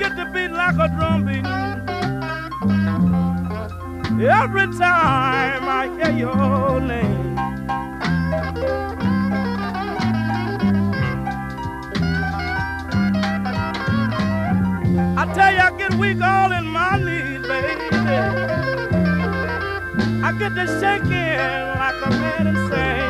heart beat like a drum beat. Every time I hear your name. I tell you, I get weak all in my knees, baby. I get to shaking like a man insane.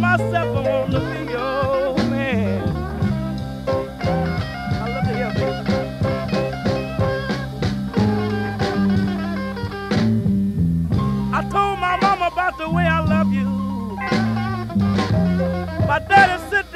Myself, I want to be your man. I love to hear, baby. I told my mama about the way I love you. My daddy sit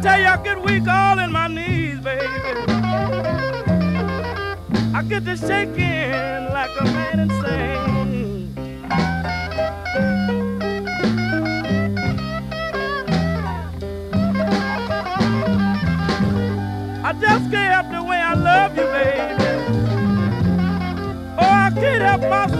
I tell you, I get weak all in my knees, baby. I get to shaking like a man insane. I just can't help the way I love you, baby. Oh, I can't help myself.